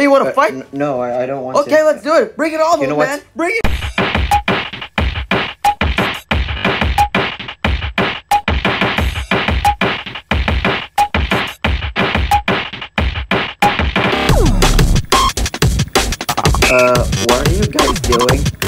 Hey, you want to Uh, fight? no, I, I don't want okay, to. Okay, let's do it. Bring it all, You know man. what? Bring it. Uh, what are you guys doing?